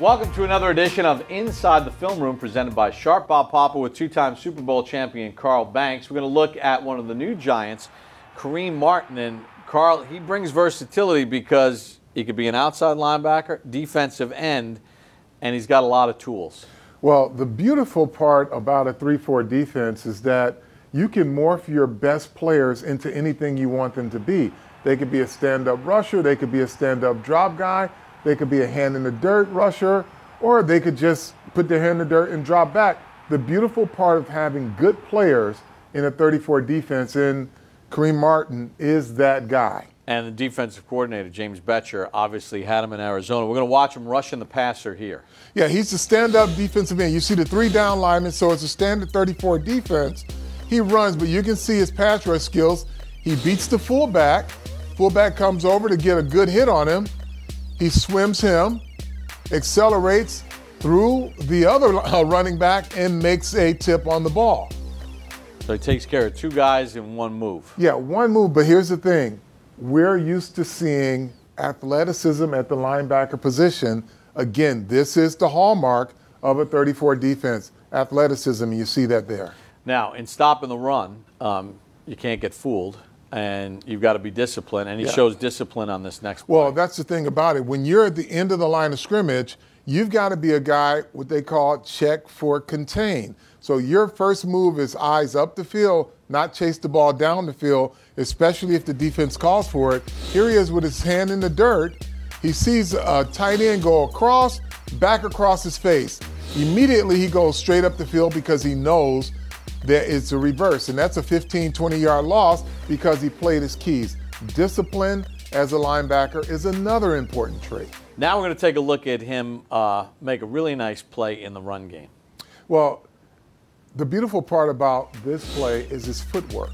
Welcome to another edition of Inside the Film Room presented by Sharp Bob Papa with two time Super Bowl champion Carl Banks. We're going to look at one of the new Giants, Kareem Martin. And Carl, he brings versatility because he could be an outside linebacker, defensive end, and he's got a lot of tools. Well, the beautiful part about a 3 4 defense is that you can morph your best players into anything you want them to be. They could be a stand up rusher, they could be a stand up drop guy, they could be a hand in the dirt rusher, or they could just put their hand in the dirt and drop back. The beautiful part of having good players in a 34 defense, and Kareem Martin is that guy. And the defensive coordinator, James Bettcher, obviously had him in Arizona. We're going to watch him rushing the passer here. Yeah, he's the stand up defensive end. You see the three down linemen, so it's a standard 34 defense. He runs, but you can see his pass rush skills. He beats the fullback. Fullback comes over to get a good hit on him. He swims him, accelerates through the other uh, running back, and makes a tip on the ball. So he takes care of two guys in one move. Yeah, one move, but here's the thing we're used to seeing athleticism at the linebacker position. Again, this is the hallmark of a 34 defense athleticism, you see that there. Now, in stopping the run, um, you can't get fooled and you've got to be disciplined. And he yeah. shows discipline on this next play. Well, that's the thing about it. When you're at the end of the line of scrimmage, you've got to be a guy what they call check for contain. So your first move is eyes up the field, not chase the ball down the field, especially if the defense calls for it. Here he is with his hand in the dirt. He sees a tight end go across, back across his face. Immediately he goes straight up the field because he knows that it's a reverse. And that's a 15, 20 yard loss because he played his keys. Discipline as a linebacker is another important trait. Now we're going to take a look at him uh, make a really nice play in the run game. Well, the beautiful part about this play is his footwork.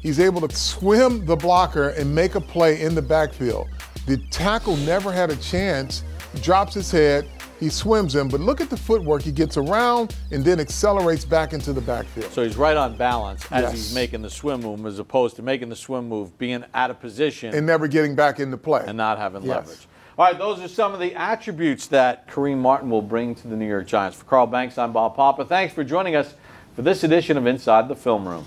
He's able to swim the blocker and make a play in the backfield. The tackle never had a chance, drops his head, he swims in, but look at the footwork. He gets around and then accelerates back into the backfield. So he's right on balance as yes. he's making the swim move, as opposed to making the swim move, being out of position. And never getting back into play. And not having yes. leverage. All right, those are some of the attributes that Kareem Martin will bring to the New York Giants. For Carl Banks, I'm Bob Papa. Thanks for joining us for this edition of Inside the Film Room.